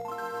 Go.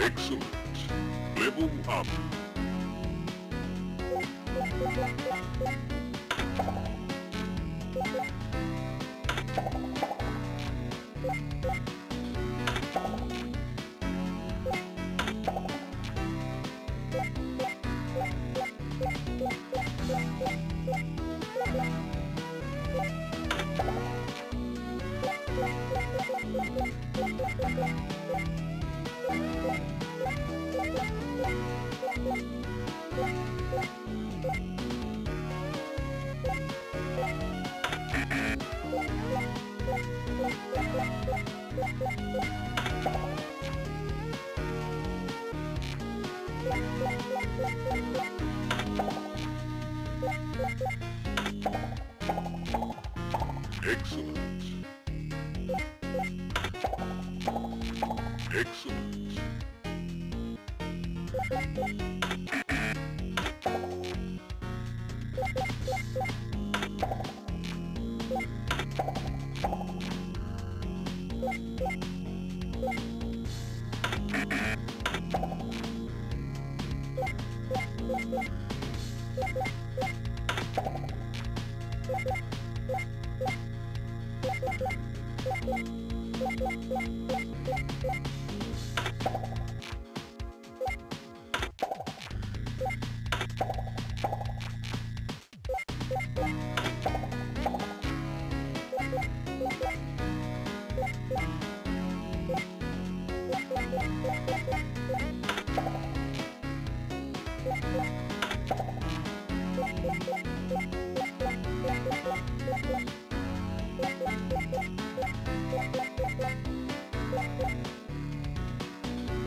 Excellent. Level up. Excellent you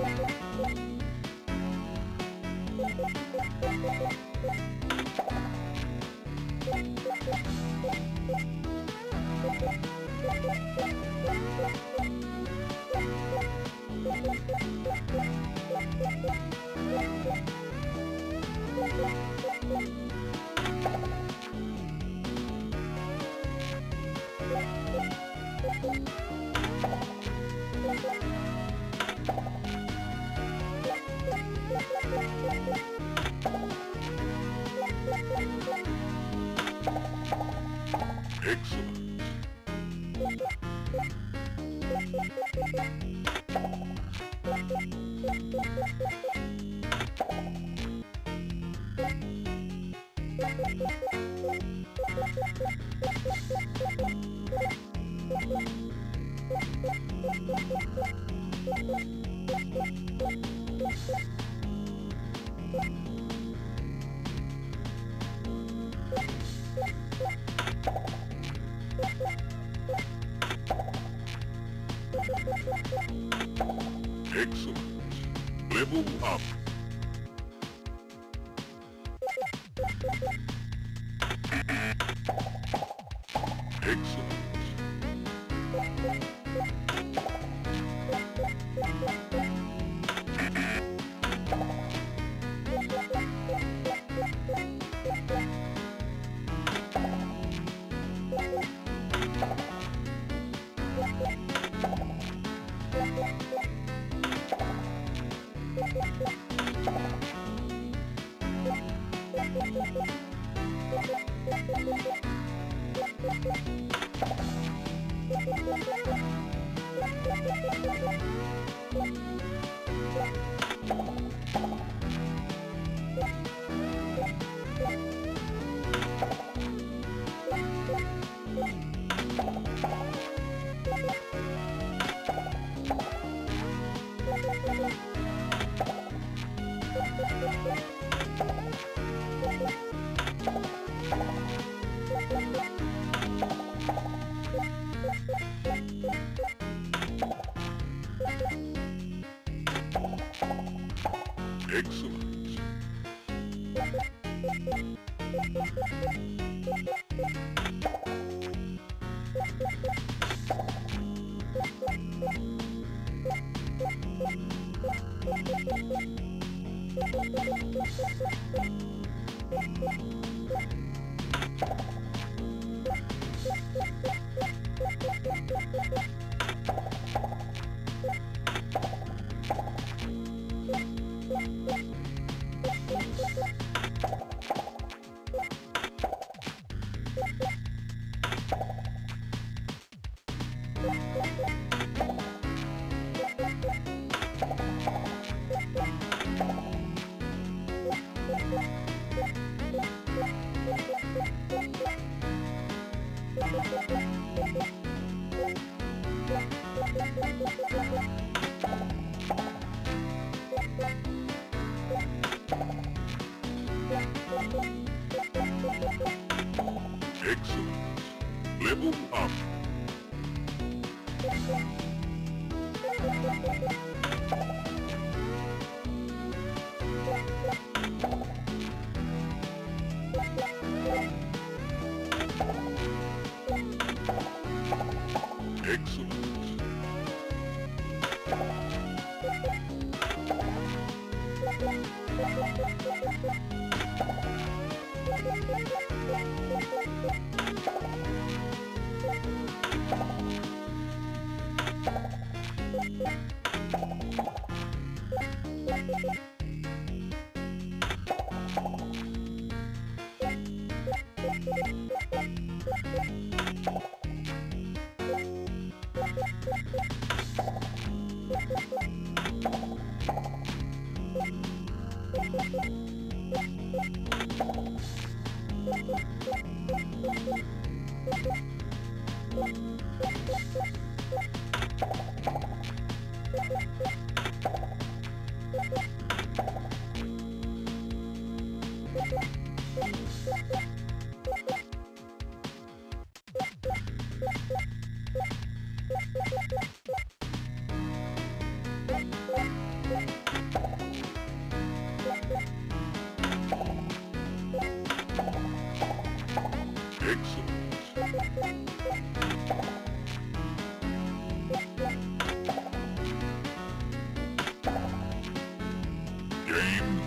Bye. Excellent. Excellent. Level up. Excellent. you. Excellent. Level up. Excellent. Thank you. Game